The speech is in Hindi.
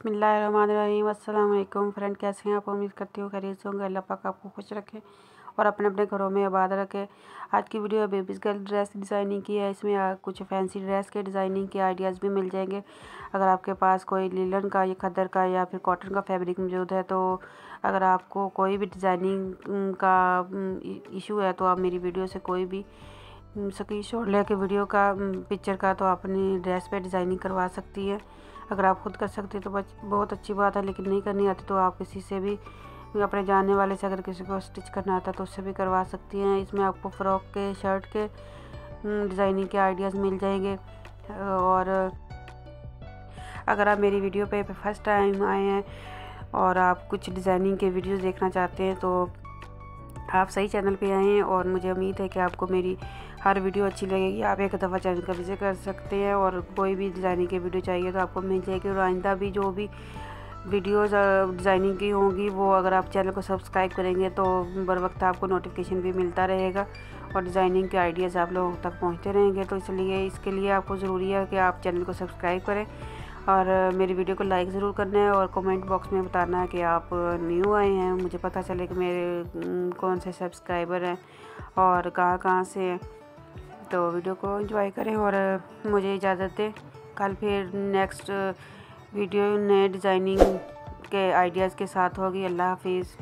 बिसमीम अल्लाम फ्रेंड, कैसे हैं आप? उम्मीद करती हूँ खरीद से होंगे। अल्लाह पाक आपको खुश रखे और अपने अपने घरों में आबाद रखे। आज की video babies girl dress designing की है। इसमें कुछ फैंसी ड्रेस के डिज़ाइनिंग के आइडियाज़ भी मिल जाएँगे। अगर आपके पास कोई लीलन का, या खदर का, या फिर कॉटन का फैब्रिक मौजूद है तो अगर आपको कोई भी डिज़ाइनिंग का इशू है तो आप मेरी वीडियो से कोई भी स्क्रीन शॉट लेके वीडियो का पिक्चर का तो अपनी ड्रेस पे डिज़ाइनिंग करवा सकती है। अगर आप खुद कर सकते हैं तो बहुत अच्छी बात है, लेकिन नहीं करनी आती तो आप किसी से भी अपने जानने वाले से अगर किसी को स्टिच करना आता है तो उससे भी करवा सकती हैं। इसमें आपको फ़्रॉक के, शर्ट के डिज़ाइनिंग के आइडियाज़ मिल जाएँगे। और अगर आप मेरी वीडियो पे फ़र्स्ट टाइम आए हैं और आप कुछ डिज़ाइनिंग के वीडियोस देखना चाहते हैं तो आप सही चैनल पे आए हैं और मुझे उम्मीद है कि आपको मेरी हर वीडियो अच्छी लगेगी। आप एक दफ़ा चैनल का विज़िट कर सकते हैं और कोई भी डिज़ाइनिंग की वीडियो चाहिए तो आपको मिल जाएगी। और आइंदा भी जो भी वीडियोज़ डिज़ाइनिंग की होंगी, वो अगर आप चैनल को सब्सक्राइब करेंगे तो बर वक्त आपको नोटिफिकेशन भी मिलता रहेगा और डिज़ाइनिंग के आइडियाज़ आप लोगों तक पहुँचते रहेंगे। तो इसलिए, इसके लिए आपको ज़रूरी है कि आप चैनल को सब्सक्राइब करें। और मेरी वीडियो को लाइक ज़रूर करना है और कमेंट बॉक्स में बताना है कि आप न्यू आए हैं। मुझे पता चले कि मेरे कौन से सब्सक्राइबर हैं और कहाँ कहाँ से तो वीडियो को एंजॉय करें और मुझे इजाज़त दें। कल फिर नेक्स्ट वीडियो नए डिज़ाइनिंग के आइडियाज़ के साथ होगी। अल्लाह हाफिज़।